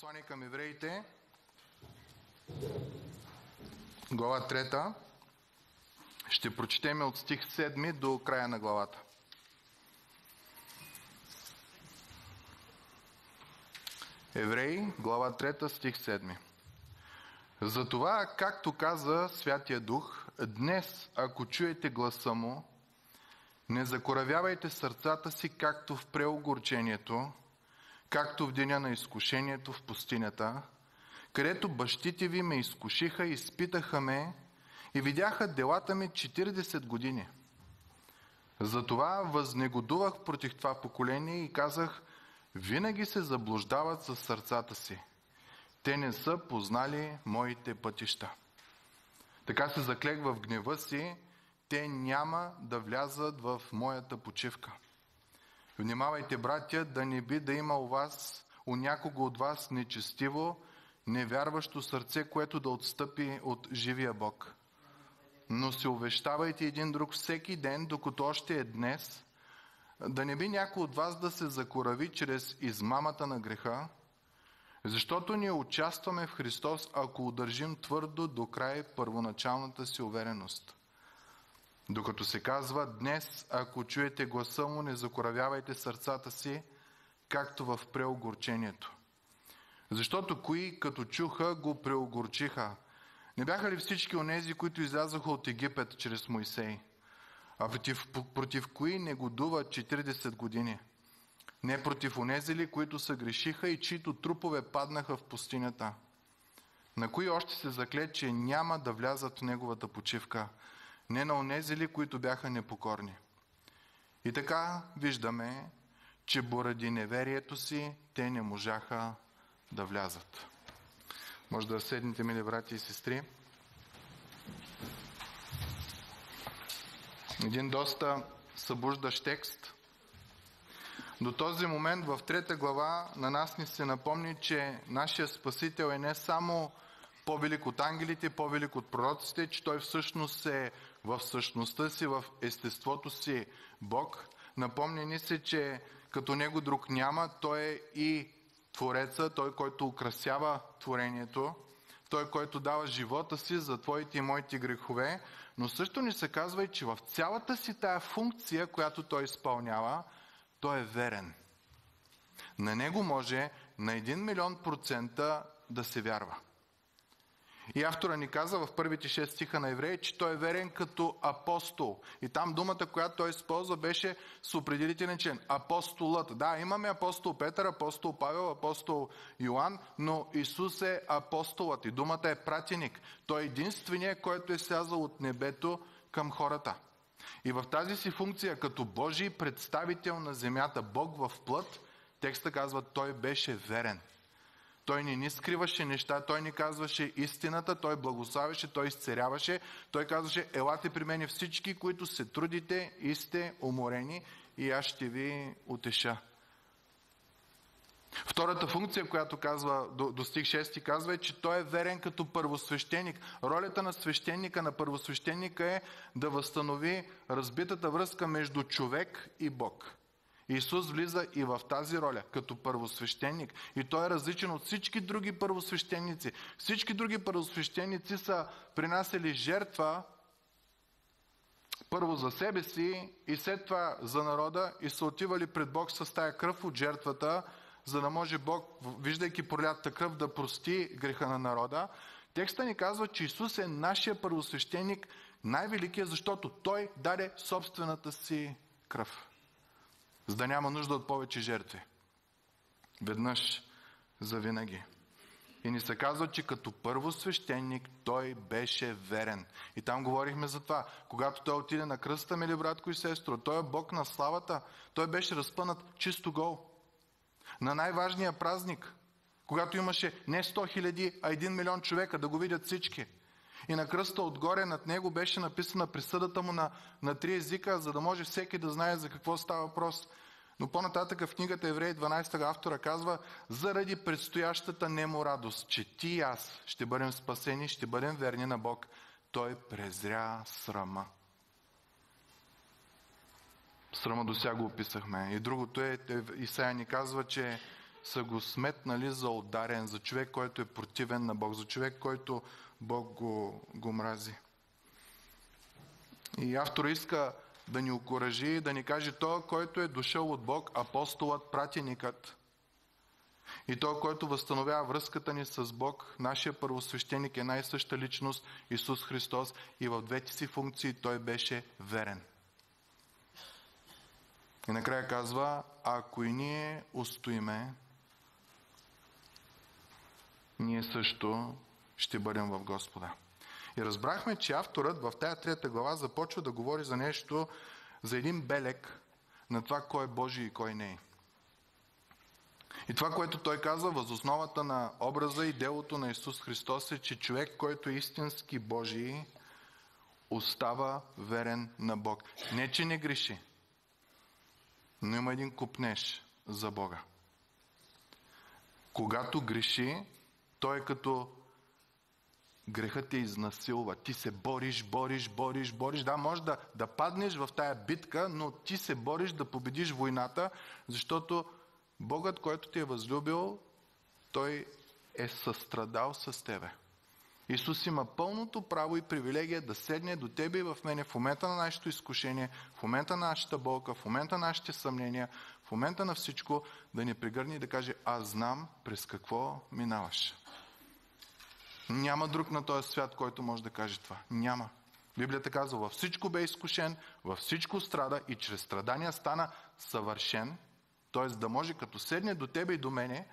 Послание към евреите, глава 3. Ще прочетем от стих 7 до края на главата. Евреи, глава 3, стих 7. Затова, както каза Святия Дух, днес, ако чуете гласа му, не закоравявайте сърцата си, както в преогорчението, както в деня на изкушението в пустинята, където бащите ви ме изкушиха, изпитаха ме и видяха делата ми 40 години. Затова възнегодувах против това поколение и казах, винаги се заблуждават със сърцата си. Те не са познали моите пътища. Така се заклегва в гнева си, те няма да влязат в моята почивка. Внимавайте, братя, да не би да има у вас, у някого от вас нечестиво, невярващо сърце, което да отстъпи от живия Бог. Но се увещавайте един друг всеки ден, докато още е днес, да не би някой от вас да се закорави чрез измамата на греха, защото ние участваме в Христос, ако удържим твърдо до край първоначалната си увереност. Докато се казва днес, ако чуете гласа му, не закоравявайте сърцата си, както в преогорчението. Защото кои като чуха, го преогорчиха. Не бяха ли всички онези, които излязоха от Египет чрез Моисей? А против, против кои не годува 40 години? Не против онези ли, които са грешиха и чието трупове паднаха в пустинята? На кои още се закле, че няма да влязат в неговата почивка? Не на онези ли, които бяха непокорни? И така виждаме, че поради неверието си те не можаха да влязат. Може да седнете, мили брати и сестри. Един доста събуждащ текст. До този момент в трета глава на нас ни се напомни, че нашия Спасител е не само по-велик от ангелите, по-велик от пророците, че той всъщност е в същността си, в естеството си Бог. Напомня ни се, че като него друг няма, той е и Твореца, той, който украсява творението, той, който дава живота си за твоите и моите грехове, но също ни се казва и, че в цялата си тая функция, която той изпълнява, той е верен. На него може на 1 милион процента да се вярва. И автора ни каза в първите 6 стиха на евреи, че той е верен като апостол. И там думата, която той използва, беше с определителен член. Апостолът. Да, имаме апостол Петър, апостол Павел, апостол Йоанн, но Исус е апостолът. И думата е пратеник. Той е единственият, който е слязал от небето към хората. И в тази си функция, като Божий представител на земята, Бог в плът, текста казва, той беше верен. Той не ни скриваше неща, той ни казваше истината, той благославяше, той изцеряваше. Той казваше, елате при мен всички, които се трудите и сте уморени и аз ще ви утеша. Втората функция, която казва до, до стих 6, казва е, че той е верен като първосвещеник. Ролята на свещеника, на първосвещеника е да възстанови разбитата връзка между човек и Бог. Исус влиза и в тази роля, като първосвещеник. И той е различен от всички други първосвещеници. Всички други първосвещеници са принасяли жертва първо за себе си и след това за народа и са отивали пред Бог с тая кръв от жертвата, за да може Бог, виждайки пролятата кръв, да прости греха на народа. Текста ни казва, че Исус е нашия първосвещеник, най-великият, защото Той даде собствената си кръв за да няма нужда от повече жертви. Веднъж за винаги. И ни се казва, че като първо свещеник той беше верен. И там говорихме за това. Когато той отиде на кръста, мили братко и сестро, той е Бог на славата. Той беше разпънат чисто гол. На най-важния празник, когато имаше не 100 хиляди, а 1 милион човека, да го видят всички – и на кръста отгоре над него беше написана присъдата му на, на три езика, за да може всеки да знае за какво става въпрос. Но по-нататък в книгата Евреи 12 автора казва, заради предстоящата немо радост, че ти и аз ще бъдем спасени, ще бъдем верни на Бог, той презря срама. Срама до сега го описахме. И другото е, Исаия ни казва, че са го сметнали за ударен, за човек, който е противен на Бог, за човек, който Бог го, го мрази. И автора иска да ни окоръжи, да ни каже, той, който е дошъл от Бог, апостолът, пратеникът, и той, който възстановява връзката ни с Бог, нашия първосвещеник е най-съща личност, Исус Христос, и в двете си функции той беше верен. И накрая казва, ако и ние устоиме, ние също ще бъдем в Господа. И разбрахме, че авторът в тая трета глава започва да говори за нещо, за един белек на това кой е Божий и кой не е. И това, което той казва, възосновата на образа и делото на Исус Христос е, че човек, който е истински Божий, остава верен на Бог. Не, че не греши, но има един купнеж за Бога. Когато греши, той е като грехът те изнасилва. Ти се бориш, бориш, бориш, бориш. Да, може да, да паднеш в тая битка, но ти се бориш да победиш войната, защото Богът, който ти е възлюбил, той е състрадал с тебе. Исус има пълното право и привилегия да седне до тебе и в мене в момента на нашето изкушение, в момента на нашата болка, в момента на нашите съмнения, в момента на всичко, да ни пригърне и да каже, аз знам през какво минаваш. Няма друг на този свят, който може да каже това. Няма. Библията казва, във всичко бе изкушен, във всичко страда и чрез страдания стана съвършен, т.е. да може като седне до тебе и до мене,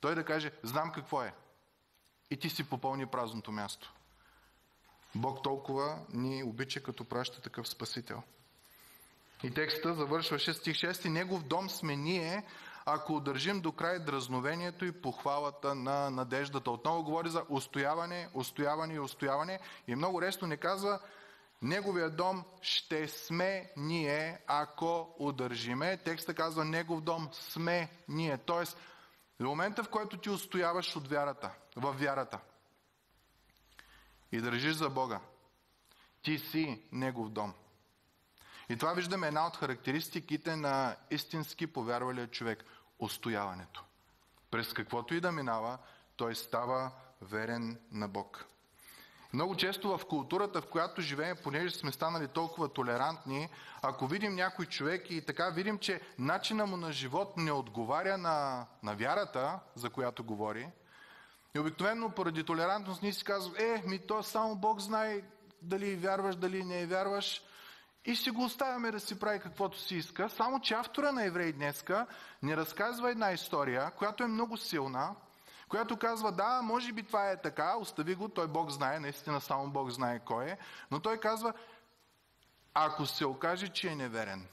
той да каже, знам какво е. И ти си попълни празното място. Бог толкова ни обича, като праща такъв Спасител. И текста завършваше стих 6. Негов дом сме ние, ако удържим до край дразновението и похвалата на надеждата. Отново говори за устояване, устояване и устояване. И много ресно не казва, Неговия дом ще сме ние, ако удържиме. Текста казва, Негов дом сме ние. Тоест, в момента, в който ти устояваш от вярата, в вярата и държиш за Бога, ти си Негов дом. И това виждаме една от характеристиките на истински повярвалия човек – устояването. През каквото и да минава, той става верен на Бог. Много често в културата, в която живеем, понеже сме станали толкова толерантни, ако видим някой човек и така видим, че начина му на живот не отговаря на, на вярата, за която говори, и обикновено поради толерантност ние си казваме, е, ми то само Бог знае дали вярваш, дали не вярваш, и си го оставяме да си прави каквото си иска. Само, че автора на Евреи днеска ни разказва една история, която е много силна, която казва, да, може би това е така, остави го, той Бог знае, наистина само Бог знае кой е, но той казва, ако се окаже, че е неверен,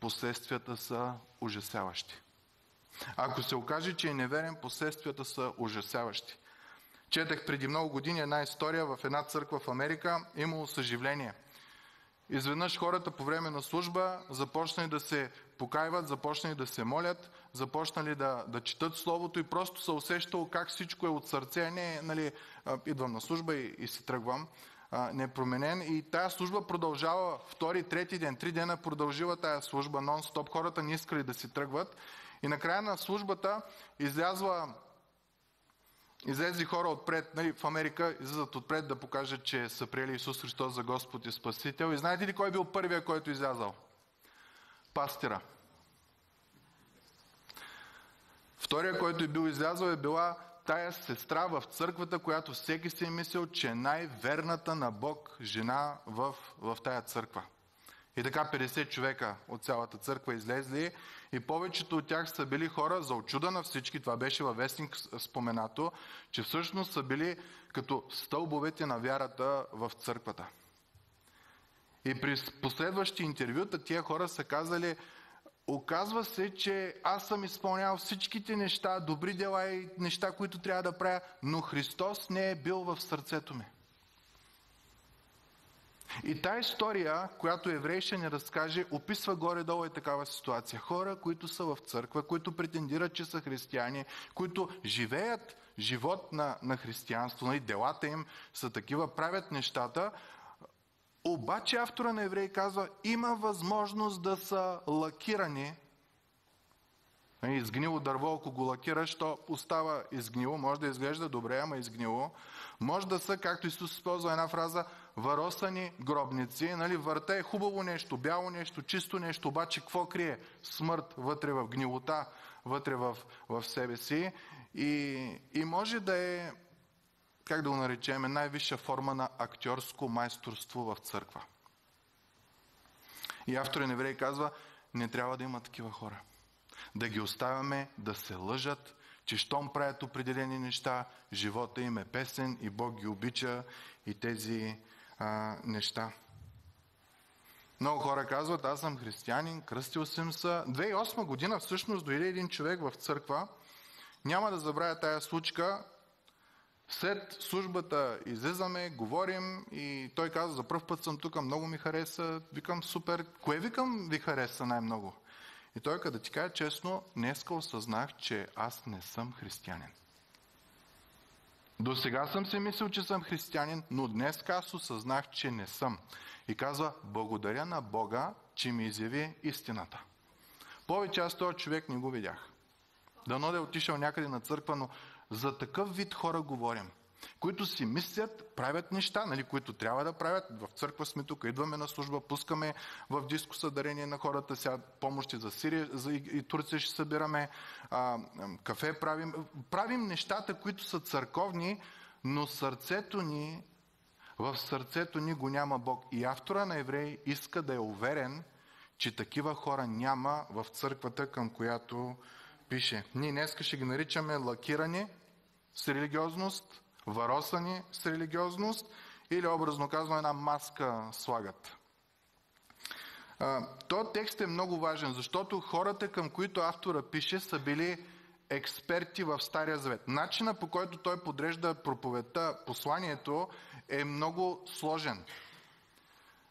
последствията са ужасяващи. Ако се окаже, че е неверен, последствията са ужасяващи. Четах преди много години една история в една църква в Америка, имало съживление – Изведнъж хората по време на служба започнали да се покайват, започнали да се молят, започнали да, да четат Словото и просто се усещало как всичко е от сърце, не нали, идвам на служба и, и се тръгвам, не е променен. И тая служба продължава втори, трети ден, три дена продължила тая служба нон-стоп. Хората не искали да си тръгват. И накрая на службата излязва Излезли хора отпред, нали, в Америка излизат отпред да покажат, че са приели Исус Христос за Господ и Спасител. И знаете ли кой е бил първия, който излязал? Пастира. Втория, който е бил излязъл, е била тая сестра в църквата, която всеки си е мислил, че е най-верната на Бог жена в, в тая църква. И така 50 човека от цялата църква излезли и повечето от тях са били хора, за очуда на всички, това беше във вестник споменато, че всъщност са били като стълбовете на вярата в църквата. И при последващи интервюта тия хора са казали, оказва се, че аз съм изпълнявал всичките неща, добри дела и неща, които трябва да правя, но Христос не е бил в сърцето ми. И тая история, която еврей ще ни разкаже, описва горе-долу и такава ситуация. Хора, които са в църква, които претендират, че са християни, които живеят живот на, на християнство, и нали, делата им са такива, правят нещата, обаче автора на еврей казва, има възможност да са лакирани Нали, изгнило дърво, ако го лакираш, то остава изгнило. Може да изглежда добре, ама изгнило. Може да са, както Исус използва една фраза, варосани гробници. Нали, върта е хубаво нещо, бяло нещо, чисто нещо, обаче какво крие? Смърт вътре в гнилота, вътре в, в себе си. И, и може да е, как да го наречем, най-висша форма на актьорско майсторство в църква. И автор на еврей казва, не трябва да има такива хора. Да ги оставяме да се лъжат, че щом правят определени неща, живота им е песен и Бог ги обича и тези а, неща. Много хора казват, аз съм християнин, кръстил съм се. 2008 година всъщност дойде един човек в църква. Няма да забравя тая случка. След службата излизаме, говорим и той каза, за първ път съм тук, много ми хареса. Викам, супер. Кое викам ви хареса най-много? И той, като ти кажа честно, днеска осъзнах, че аз не съм християнин. До сега съм си мислил, че съм християнин, но днес аз осъзнах, че не съм. И казва, благодаря на Бога, че ми изяви истината. Повече аз този човек не го видях. Дано да е отишъл някъде на църква, но за такъв вид хора говорим които си мислят, правят неща, нали, които трябва да правят. В църква сме тук, идваме на служба, пускаме в диско дарение на хората, сега помощи за Сирия за и, и Турция ще събираме, а, кафе правим. Правим нещата, които са църковни, но сърцето ни, в сърцето ни го няма Бог. И автора на Евреи иска да е уверен, че такива хора няма в църквата, към която пише. Ние днес ще ги наричаме лакирани с религиозност, варосани с религиозност или образно казано една маска слагат. То текст е много важен, защото хората, към които автора пише, са били експерти в Стария Завет. Начина по който той подрежда проповедта, посланието е много сложен.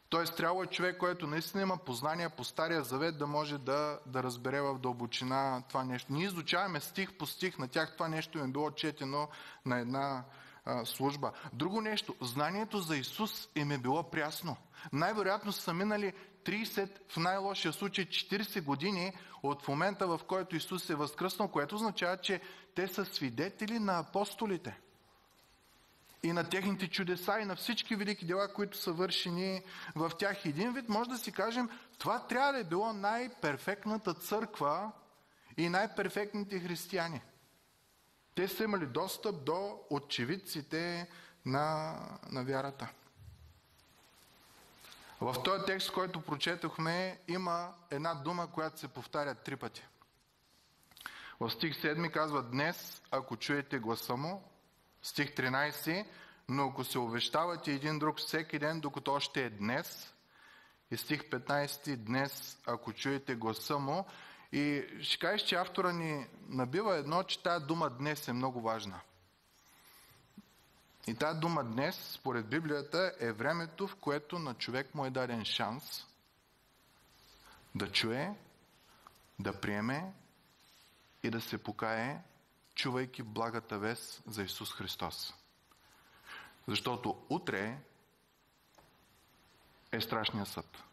Тоест трябва е човек, който наистина има познания по Стария Завет, да може да, да разбере в дълбочина това нещо. Ние изучаваме стих по стих, на тях това нещо им е било четено на една служба. Друго нещо, знанието за Исус им е било прясно. Най-вероятно са минали 30, в най-лошия случай 40 години от момента, в който Исус е възкръснал, което означава, че те са свидетели на апостолите и на техните чудеса и на всички велики дела, които са вършени в тях. Един вид може да си кажем, това трябва да е било най-перфектната църква и най-перфектните християни. Те са имали достъп до очевидците на, на вярата. В този текст, който прочетохме, има една дума, която се повтаря три пъти. В стих 7 казва Днес, ако чуете гласа му, стих 13, но ако се увещавате един друг всеки ден, докато още е днес, и стих 15, днес, ако чуете гласа му, и ще кажеш, че автора ни набива едно, че тази дума днес е много важна. И тази дума днес, според Библията, е времето, в което на човек му е даден шанс да чуе, да приеме и да се покае, чувайки благата вест за Исус Христос. Защото утре е страшния съд.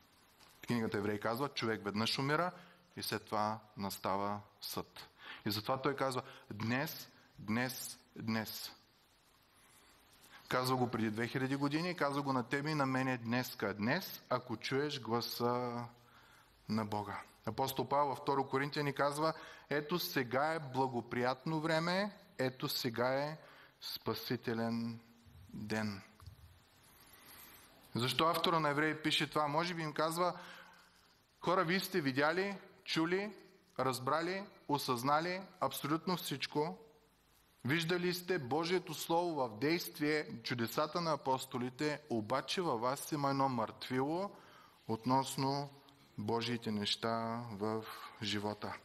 Книгата Еврей казва, човек веднъж умира и след това настава съд. И затова той казва, днес, днес, днес. Казва го преди 2000 години, казва го на тебе и на мене днеска. Днес, ако чуеш гласа на Бога. Апостол Павел във 2 Коринтия ни казва, ето сега е благоприятно време, ето сега е спасителен ден. Защо автора на Евреи пише това? Може би им казва, хора, вие сте видяли, чули, разбрали, осъзнали абсолютно всичко. Виждали сте Божието Слово в действие, чудесата на апостолите, обаче във вас има едно мъртвило относно Божиите неща в живота.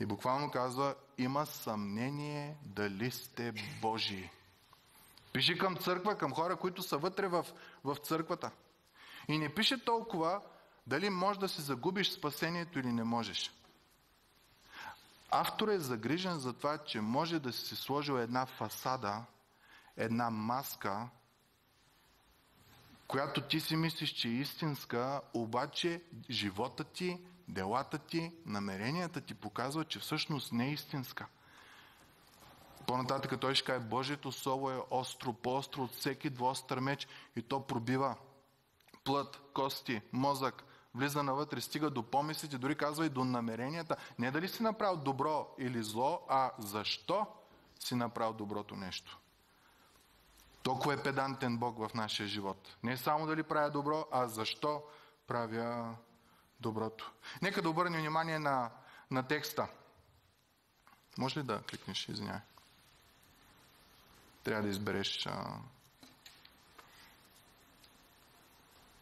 И буквално казва, има съмнение дали сте Божии. Пише към църква, към хора, които са вътре в, в църквата. И не пише толкова дали можеш да си загубиш спасението или не можеш. Автор е загрижен за това, че може да си сложил една фасада, една маска, която ти си мислиш, че е истинска, обаче живота ти делата ти, намеренията ти показват, че всъщност не е истинска. По-нататък той ще каже, Божието Слово е остро, по-остро от всеки двостър меч и то пробива плът, кости, мозък, влиза навътре, стига до помислите, дори казва и до намеренията. Не дали си направил добро или зло, а защо си направил доброто нещо. Толкова е педантен Бог в нашия живот. Не само дали правя добро, а защо правя доброто. Нека да обърнем внимание на, на текста. Може ли да кликнеш, извинявай? Трябва да избереш. А...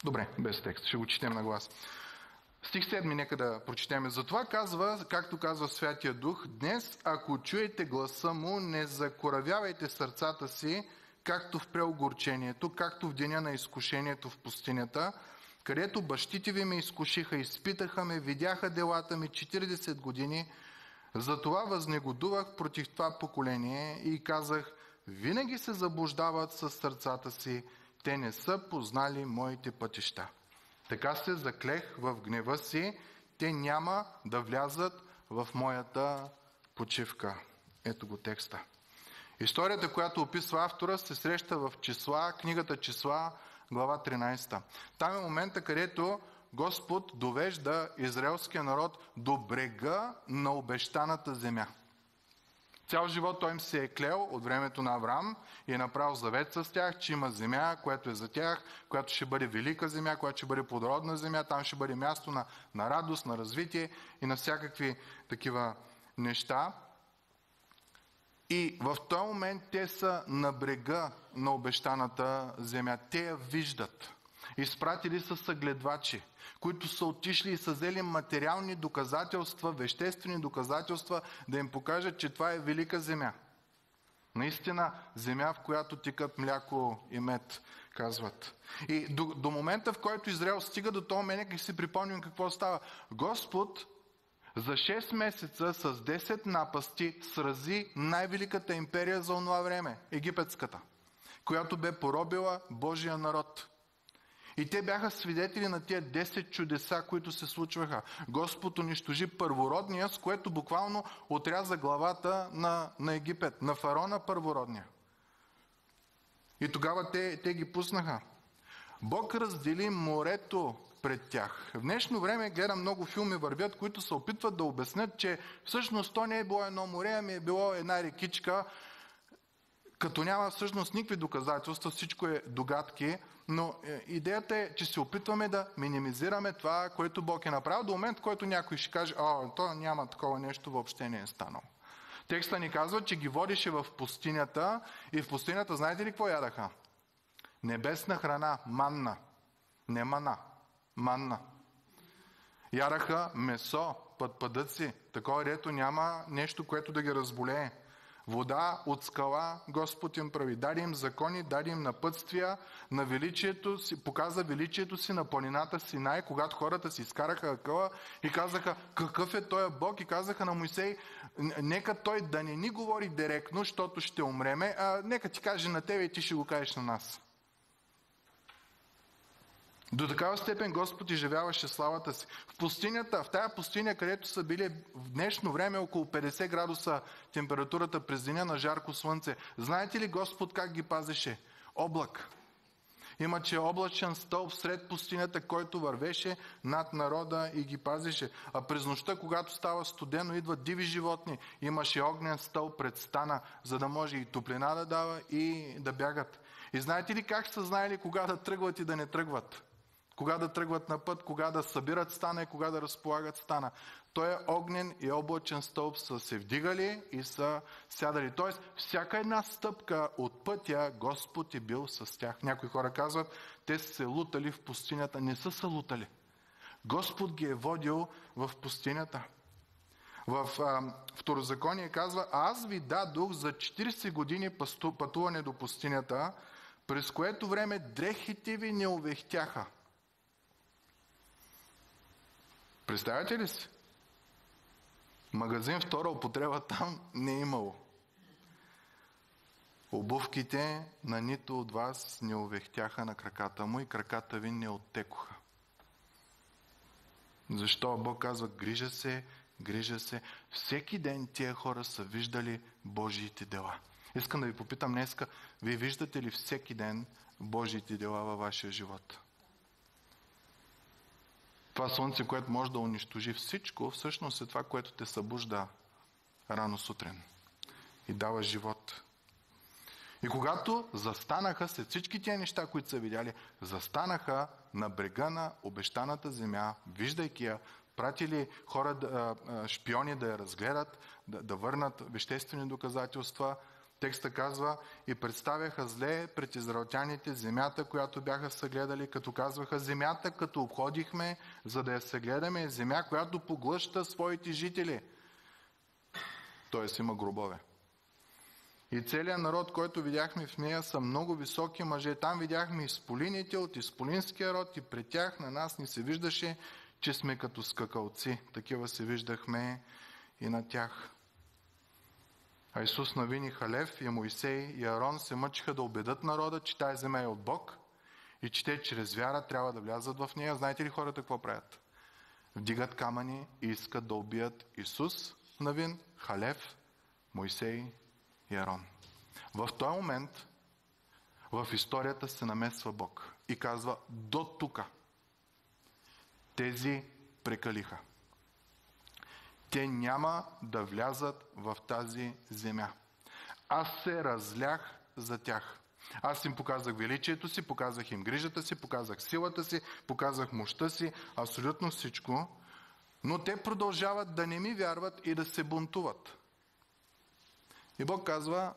Добре, без текст. Ще го четем на глас. Стих 7, нека да прочетем. Затова казва, както казва Святия Дух, днес, ако чуете гласа му, не закоравявайте сърцата си, както в преогорчението, както в деня на изкушението в пустинята, където бащите ви ме изкушиха, изпитаха ме, видяха делата ми 40 години, затова възнегодувах против това поколение и казах, винаги се заблуждават със сърцата си, те не са познали моите пътища. Така се заклех в гнева си, те няма да влязат в моята почивка. Ето го текста. Историята, която описва автора, се среща в числа, книгата числа, глава 13. Там е момента, където Господ довежда израелския народ до брега на обещаната земя. Цял живот той им се е клел от времето на Авраам и е направил завет с тях, че има земя, която е за тях, която ще бъде велика земя, която ще бъде плодородна земя, там ще бъде място на, на радост, на развитие и на всякакви такива неща. И в този момент те са на брега на обещаната земя. Те я виждат. Изпратили са съгледвачи, които са отишли и са взели материални доказателства, веществени доказателства, да им покажат, че това е велика земя. Наистина земя, в която тикат мляко и мед, казват. И до, до момента, в който Израел стига до този момент, и си припомним какво става. Господ за 6 месеца с 10 напасти срази най-великата империя за онова време – египетската, която бе поробила Божия народ. И те бяха свидетели на тия 10 чудеса, които се случваха. Господ унищожи първородния, с което буквално отряза главата на, на Египет, на фарона първородния. И тогава те, те ги пуснаха. Бог раздели морето пред тях. В днешно време гледам много филми вървят, които се опитват да обяснят, че всъщност то не е било едно море, ами е било една рекичка, като няма всъщност никакви доказателства, всичко е догадки, но е, идеята е, че се опитваме да минимизираме това, което Бог е направил, до момент, който някой ще каже, а, то няма такова нещо, въобще не е станало. Текста ни казва, че ги водише в пустинята и в пустинята, знаете ли какво ядаха? Небесна храна, манна. Не мана манна. Яраха месо, пътпадъци, такова дето няма нещо, което да ги разболее. Вода от скала Господ им прави. Даде им закони, даде им напътствия на величието си, показа величието си на планината Синай, когато хората си изкараха акъла и казаха какъв е той Бог и казаха на Моисей, нека той да не ни говори директно, защото ще умреме, а нека ти каже на тебе и ти ще го кажеш на нас. До такава степен Господ изживяваше славата си. В пустинята, в тая пустиня, където са били в днешно време около 50 градуса температурата през деня на жарко слънце, знаете ли Господ как ги пазеше? Облак. Имаше облачен стълб сред пустинята, който вървеше над народа и ги пазеше. А през нощта, когато става студено, идват диви животни. Имаше огнен стълб пред стана, за да може и топлина да дава и да бягат. И знаете ли как са знаели кога да тръгват и да не тръгват? Кога да тръгват на път, кога да събират стана и кога да разполагат стана. Той е огнен и облачен стълб са се вдигали и са сядали. Тоест, всяка една стъпка от пътя Господ е бил с тях. Някои хора казват, те са се лутали в пустинята. Не са се лутали. Господ ги е водил в пустинята. В а, Второзаконие казва, аз ви дадох за 40 години пътуване до пустинята, през което време дрехите ви не увехтяха. Представяте ли си? Магазин втора употреба там не е имало. Обувките на нито от вас не увехтяха на краката му и краката ви не оттекоха. Защо Бог казва, грижа се, грижа се. Всеки ден тия хора са виждали Божиите дела. Искам да ви попитам днеска, вие виждате ли всеки ден Божиите дела във вашия живот? Това слънце, което може да унищожи всичко, всъщност е това, което те събужда рано сутрин и дава живот. И когато застанаха след всички тия неща, които са видяли, застанаха на брега на обещаната земя, виждайки я, пратили хора, шпиони да я разгледат, да, да върнат веществени доказателства. Текста казва и представяха зле пред израелтяните земята, която бяха съгледали, като казваха земята, като обходихме, за да я съгледаме, е земя, която поглъща своите жители. Тоест има гробове. И целият народ, който видяхме в нея, са много високи мъже. Там видяхме изполините от изполинския род и пред тях на нас ни се виждаше, че сме като скакалци. Такива се виждахме и на тях. А Исус навини Халев и Моисей и Арон се мъчиха да убедат народа, че тази земя е от Бог и че те чрез вяра трябва да влязат в нея. Знаете ли хората какво правят? Вдигат камъни и искат да убият Исус, Навин, Халев, Моисей и Арон. В този момент в историята се намесва Бог и казва до тука. Тези прекалиха. Те няма да влязат в тази земя. Аз се разлях за тях. Аз им показах величието си, показах им грижата си, показах силата си, показах мощта си, абсолютно всичко. Но те продължават да не ми вярват и да се бунтуват. И Бог казва,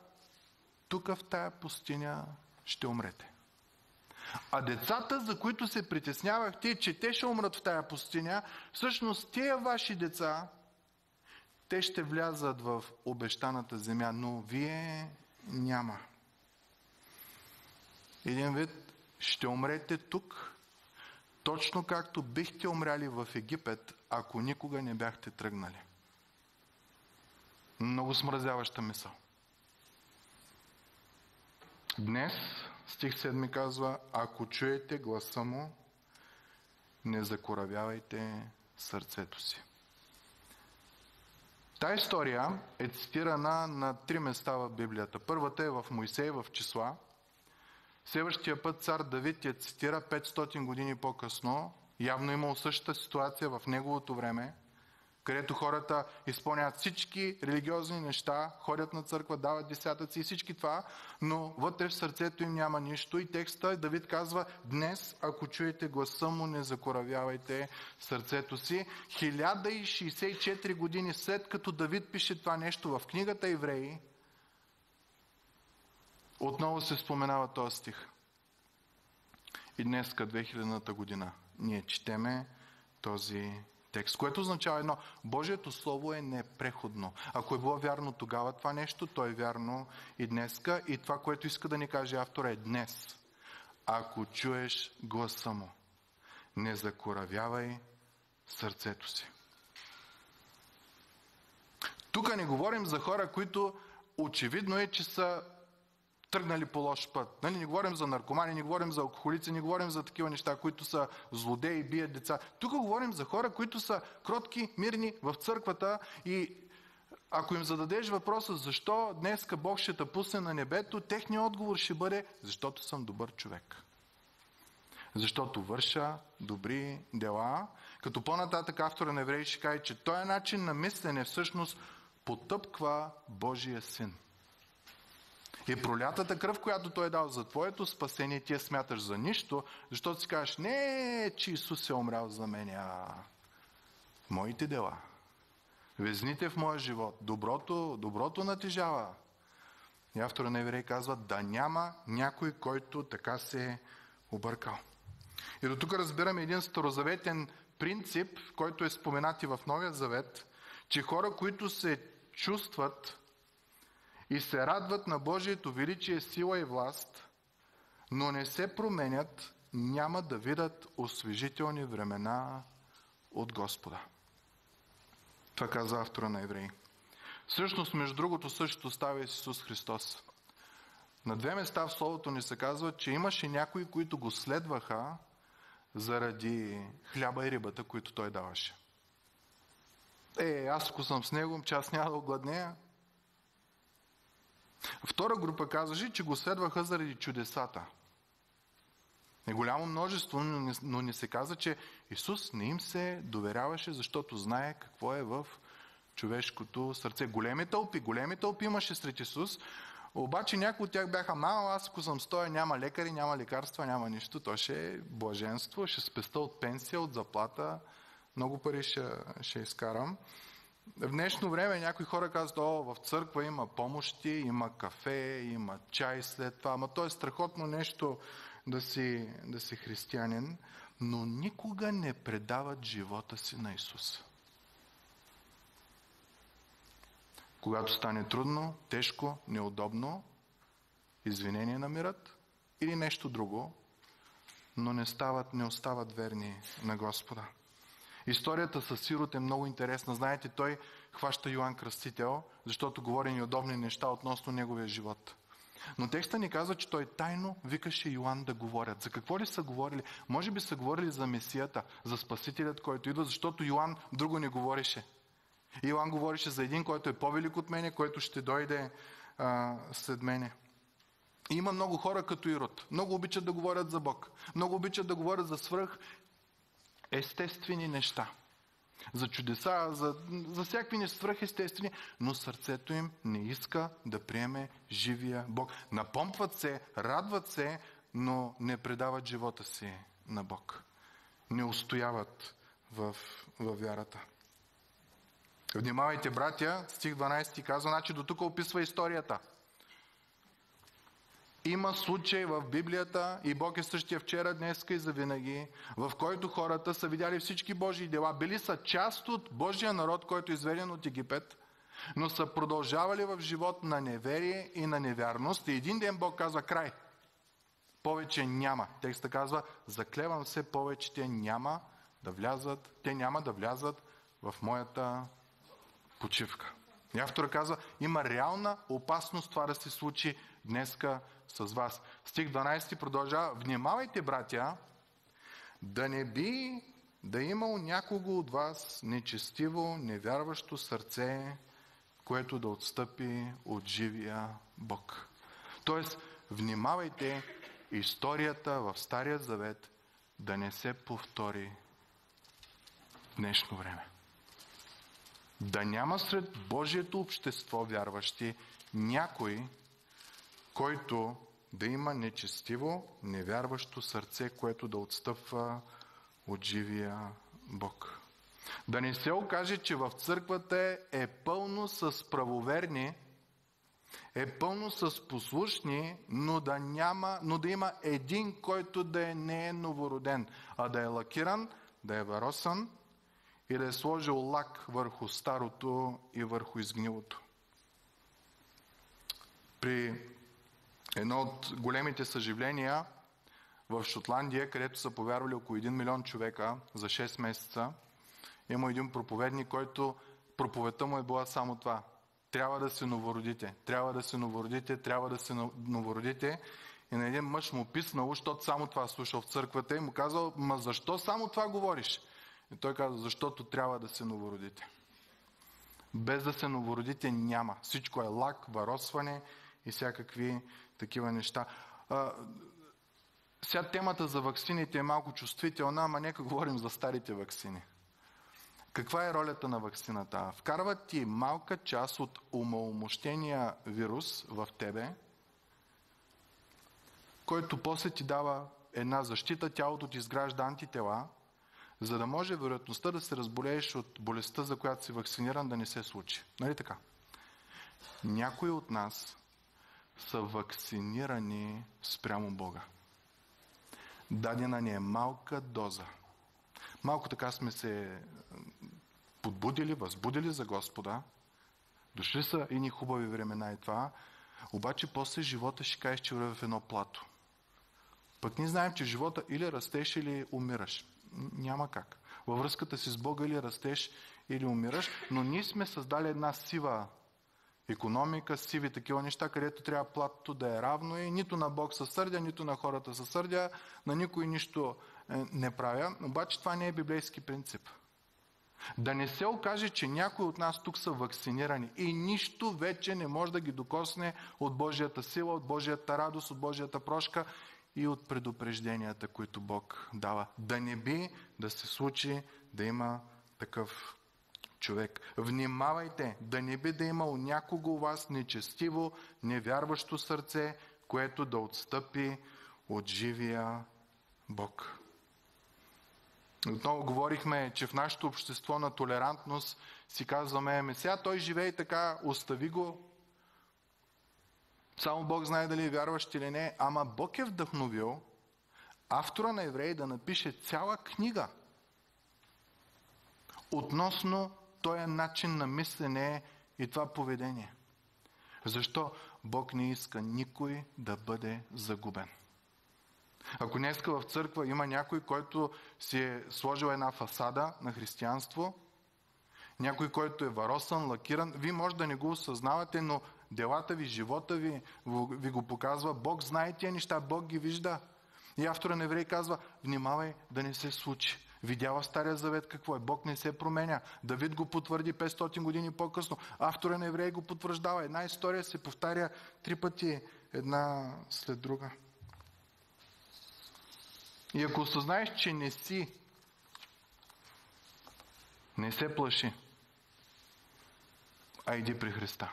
тук в тая пустиня ще умрете. А децата, за които се притеснявахте, че те ще умрат в тая пустиня, всъщност тия ваши деца, те ще влязат в обещаната земя, но вие няма. Един вид, ще умрете тук, точно както бихте умряли в Египет, ако никога не бяхте тръгнали. Много смразяваща мисъл. Днес, стих 7 казва, ако чуете гласа му, не закоравявайте сърцето си. Та история е цитирана на три места в Библията. Първата е в Моисей, в числа. Следващия път цар Давид я цитира 500 години по-късно. Явно имал същата ситуация в неговото време – където хората изпълняват всички религиозни неща, ходят на църква, дават десятъци и всички това, но вътре в сърцето им няма нищо. И текста Давид казва, днес, ако чуете гласа му, не закоравявайте сърцето си. 1064 години след като Давид пише това нещо в книгата Евреи, отново се споменава този стих. И днеска, 2000-та година, ние четеме този текст, което означава едно. Божието Слово е непреходно. Ако е било вярно тогава това нещо, то е вярно и днеска. И това, което иска да ни каже автора е днес. Ако чуеш гласа му, не закоравявай сърцето си. Тук не говорим за хора, които очевидно е, че са тръгнали по лош път. Нали, не говорим за наркомани, не говорим за алкохолици, не говорим за такива неща, които са злодеи, бият деца. Тук говорим за хора, които са кротки, мирни в църквата и ако им зададеш въпроса защо днеска Бог ще те пусне на небето, техният отговор ще бъде защото съм добър човек. Защото върша добри дела. Като по-нататък автора на Евреи ще каже, че този начин на мислене всъщност потъпква Божия син. И пролятата кръв, която той е дал за твоето спасение, ти я смяташ за нищо, защото си кажеш, не, че Исус е умрял за мен, а моите дела. Везните в моя живот. Доброто, доброто натежава. И автора на Еврей казва, да няма някой, който така се е объркал. И до тук разбираме един старозаветен принцип, който е споменат и в Новия Завет, че хора, които се чувстват и се радват на Божието величие, сила и власт, но не се променят, няма да видят освежителни времена от Господа. Това каза автора на Евреи. Всъщност, между другото, същото става Исус Христос. На две места в Словото ни се казва, че имаше някои, които го следваха, заради хляба и рибата, които той даваше. Е, аз ако съм с него, че аз няма да огладнея. Втора група казваше, че го следваха заради чудесата. Е голямо множество, но не се каза, че Исус не им се доверяваше, защото знае какво е в човешкото сърце. Големи тълпи, големи тълпи имаше сред Исус, обаче някои от тях бяха, мало, аз ако съм стоя, няма лекари, няма лекарства, няма нищо. То ще е блаженство, ще спеста от пенсия, от заплата, много пари ще, ще изкарам. В днешно време някои хора казват, о, в църква има помощи, има кафе, има чай след това. Ама то е страхотно нещо да си, да си християнин, но никога не предават живота си на Исус. Когато стане трудно, тежко, неудобно, извинение намират или нещо друго, но не, стават, не остават верни на Господа. Историята с Сирот е много интересна. Знаете, той хваща Йоанн Кръстител, защото говори неудобни неща относно неговия живот. Но текста ни казва, че той тайно викаше Йоанн да говорят. За какво ли са говорили? Може би са говорили за Месията, за Спасителят, който идва, защото Йоанн друго не говореше. Йоанн говореше за един, който е по-велик от мене, който ще дойде а, след мене. И има много хора като Ирод. Много обичат да говорят за Бог. Много обичат да говорят за свръх естествени неща. За чудеса, за, за всякакви не свръхестествени, но сърцето им не иска да приеме живия Бог. Напомпват се, радват се, но не предават живота си на Бог. Не устояват в, в вярата. Внимавайте, братя, стих 12 казва, значи до тук описва историята. Има случай в Библията и Бог е същия вчера, днеска и завинаги, в който хората са видяли всички Божии дела, били са част от Божия народ, който е изведен от Египет, но са продължавали в живот на неверие и на невярност. И един ден Бог казва край. Повече няма. Текста казва, заклевам се, повече те няма да влязат, те няма да влязат в моята почивка. И автора казва, има реална опасност това да се случи днеска с вас. Стих 12 продължава, внимавайте, братя, да не би да имал някого от вас нечестиво, невярващо сърце, което да отстъпи от живия Бог. Тоест, внимавайте историята в Стария Завет да не се повтори в днешно време. Да няма сред Божието общество вярващи някой, който да има нечестиво, невярващо сърце, което да отстъпва от живия Бог. Да не се окаже, че в църквата е пълно с правоверни, е пълно с послушни, но да, няма, но да има един, който да е, не е новороден, а да е лакиран, да е варосан и да е сложил лак върху старото и върху изгнилото. При едно от големите съживления в Шотландия, където са повярвали около 1 милион човека за 6 месеца, има един проповедник, който проповедта му е била само това. Трябва да се новородите, трябва да се новородите, трябва да се новородите. И на един мъж му писнало, защото само това слушал в църквата и му казал, ма защо само това говориш? И той каза, защото трябва да се новородите. Без да се новородите няма. Всичко е лак, варосване и всякакви такива неща. А, сега темата за ваксините е малко чувствителна, ама нека говорим за старите ваксини. Каква е ролята на вакцината? Вкарват ти малка част от умалмощения вирус в тебе, който после ти дава една защита, тялото ти изгражда антитела, за да може вероятността да се разболееш от болестта, за която си вакциниран, да не се случи. Нали така? Някои от нас са вакцинирани спрямо Бога. Дадена ни е малка доза. Малко така сме се подбудили, възбудили за Господа. Дошли са и ни хубави времена и това. Обаче после живота ще кажеш, че в едно плато. Пък ние знаем, че живота или растеш, или умираш. Няма как. Във връзката си с Бога или растеш, или умираш, но ние сме създали една сива економика, сиви такива неща, където трябва платото да е равно и нито на Бог със сърдя, нито на хората със сърдя, на никой нищо е, не правя, обаче това не е библейски принцип. Да не се окаже, че някои от нас тук са вакцинирани и нищо вече не може да ги докосне от Божията сила, от Божията радост, от Божията прошка и от предупрежденията, които Бог дава. Да не би да се случи да има такъв човек. Внимавайте, да не би да има у някого у вас нечестиво, невярващо сърце, което да отстъпи от живия Бог. Отново говорихме, че в нашето общество на толерантност си казваме, ами сега той живее така, остави го. Само Бог знае дали е вярващ или не. Ама Бог е вдъхновил автора на Евреи да напише цяла книга относно този начин на мислене и това поведение. Защо Бог не иска никой да бъде загубен? Ако днеска в църква има някой, който си е сложил една фасада на християнство, някой, който е варосан, лакиран, вие може да не го осъзнавате, но делата ви, живота ви, ви го показва. Бог знае тия неща, Бог ги вижда. И автора на Еврей казва, внимавай да не се случи. Видяла в Стария Завет какво е. Бог не се променя. Давид го потвърди 500 години по-късно. Автора на Евреи го потвърждава. Една история се повтаря три пъти една след друга. И ако осъзнаеш, че не си, не се плаши, а иди при Христа.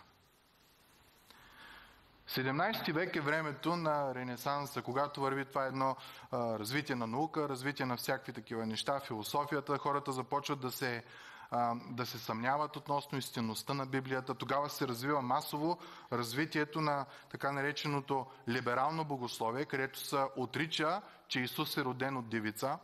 17 век е времето на Ренесанса, когато върви това едно а, развитие на наука, развитие на всякакви такива неща, философията, хората започват да се, а, да се съмняват относно истинността на Библията. Тогава се развива масово развитието на така нареченото либерално богословие, където се отрича, че Исус е роден от девица,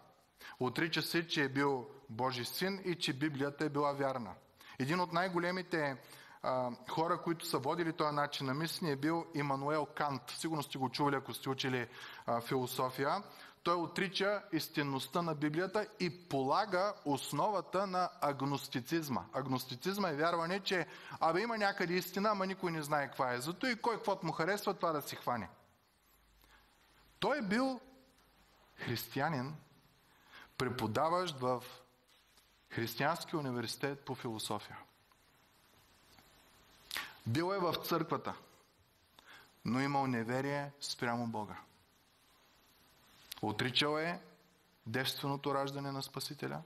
отрича се, че е бил Божи син и че Библията е била вярна. Един от най-големите а, хора, които са водили този начин на мислене е бил Имануел Кант. Сигурно сте го чували, ако сте учили а, философия. Той отрича истинността на Библията и полага основата на агностицизма. Агностицизма е вярване, че абе има някъде истина, ама никой не знае каква е. Зато и кой каквото му харесва, това да си хване. Той е бил християнин, преподаващ в Християнски университет по философия. Бил е в църквата, но имал неверие спрямо Бога. Отричал е девственото раждане на Спасителя,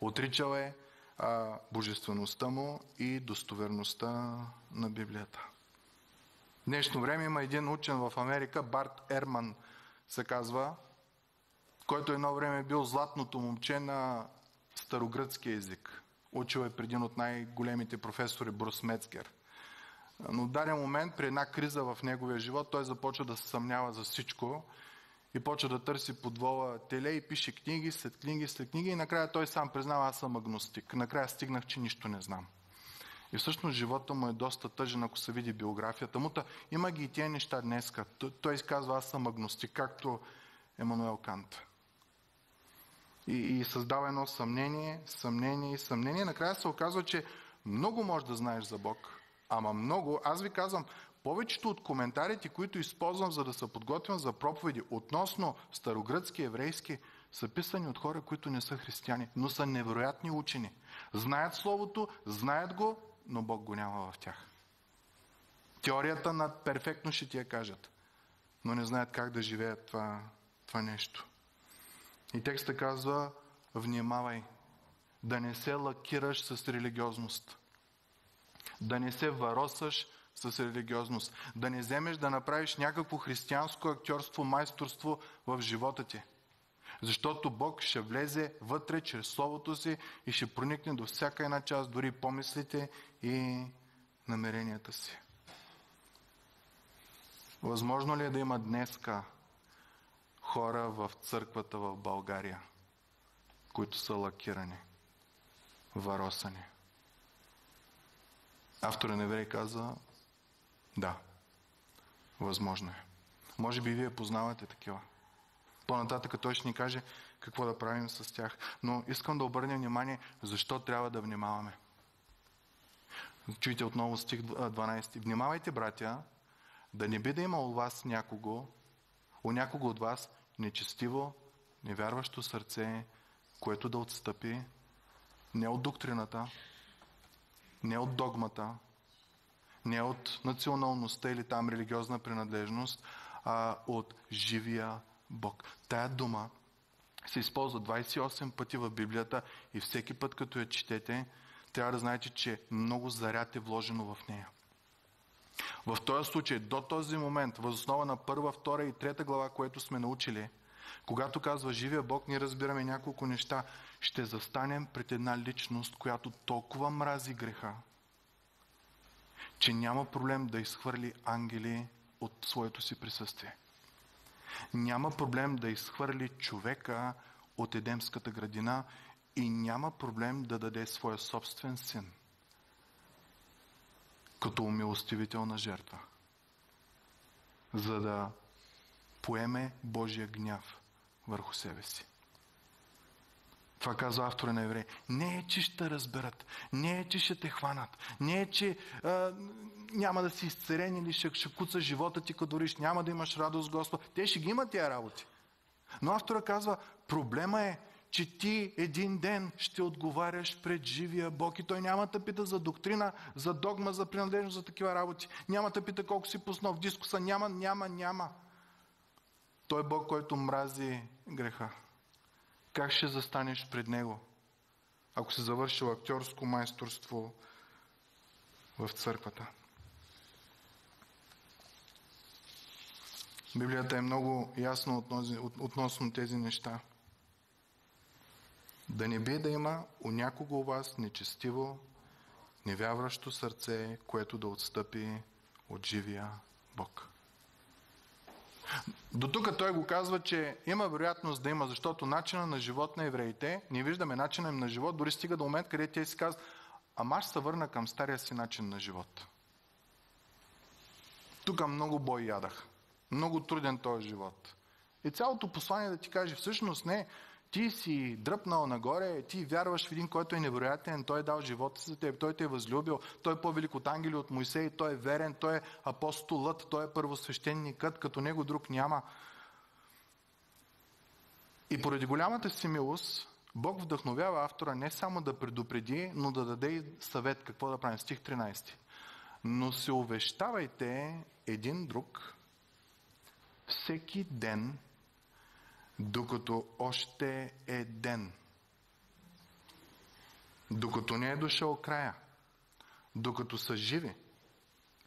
отричал е а, божествеността му и достоверността на Библията. В днешно време има един учен в Америка, Барт Ерман се казва, който едно време бил златното момче на старогръцкия език. Учил е преди от най-големите професори Брус Мецгер – но в даден момент, при една криза в неговия живот, той започва да се съмнява за всичко и почва да търси подвола теле и пише книги след книги след книги и накрая той сам признава, аз съм агностик. Накрая стигнах, че нищо не знам. И всъщност живота му е доста тъжен, ако се види биографията му. Та, има ги и тия неща днес. Той изказва, аз съм агностик, както Емануел Кант. И, и създава едно съмнение, съмнение и съмнение. Накрая се оказва, че много можеш да знаеш за Бог, Ама много, аз ви казвам, повечето от коментарите, които използвам за да се подготвям за проповеди относно старогръцки, еврейски, са писани от хора, които не са християни, но са невероятни учени. Знаят Словото, знаят го, но Бог го няма в тях. Теорията на перфектно ще ти я кажат, но не знаят как да живеят това, това нещо. И текста казва, внимавай, да не се лакираш с религиозност да не се варосаш с религиозност, да не вземеш да направиш някакво християнско актьорство, майсторство в живота ти. Защото Бог ще влезе вътре чрез Словото си и ще проникне до всяка една част, дори помислите и намеренията си. Възможно ли е да има днеска хора в църквата в България, които са лакирани, варосани? Автора на Еврей каза, да, възможно е. Може би вие познавате такива. По-нататък той ще ни каже какво да правим с тях. Но искам да обърнем внимание, защо трябва да внимаваме. Чуйте отново стих 12. Внимавайте, братя, да не би да има у вас някого, у някого от вас нечестиво, невярващо сърце, което да отстъпи не от доктрината, не от догмата, не от националността или там религиозна принадлежност, а от живия Бог. Тая дума се използва 28 пъти в Библията и всеки път, като я четете, трябва да знаете, че много заряд е вложено в нея. В този случай, до този момент, възоснова на първа, втора и трета глава, което сме научили, когато казва живия Бог, ние разбираме няколко неща. Ще застанем пред една личност, която толкова мрази греха, че няма проблем да изхвърли ангели от своето си присъствие. Няма проблем да изхвърли човека от Едемската градина и няма проблем да даде своя собствен син като умилостивителна жертва, за да поеме Божия гняв върху себе си. Това казва автора на Евреи. Не е, че ще разберат. Не е, че ще те хванат. Не е, че а, няма да си изцерен или ще, ще куца живота ти, като дориш. Няма да имаш радост Господ. Те ще ги имат тия работи. Но автора казва, проблема е, че ти един ден ще отговаряш пред живия Бог и той няма да пита за доктрина, за догма, за принадлежност, за такива работи. Няма да пита колко си пуснал в дискуса. Няма, няма, няма. Той е Бог, който мрази греха. Как ще застанеш пред Него, ако си завършил актьорско майсторство в църквата? Библията е много ясна относно тези неща. Да не би да има у някого у вас нечестиво, невявращо сърце, което да отстъпи от живия Бог. До тук той го казва, че има вероятност да има, защото начина на живот на евреите, ние виждаме начина им на живот, дори стига до момент, където те си казват, ама аз се върна към стария си начин на живот. Тук много бой ядах. Много труден този живот. И цялото послание да ти каже, всъщност не, ти си дръпнал нагоре, ти вярваш в един, който е невероятен, той е дал живота си за теб, той те е възлюбил, той е по-велик от ангели от Моисей, той е верен, той е апостолът, той е първосвещеникът, като него друг няма. И поради голямата си милост, Бог вдъхновява автора не само да предупреди, но да даде и съвет какво да правим. Стих 13. Но се увещавайте един друг всеки ден докато още е ден. Докато не е дошъл края. Докато са живи.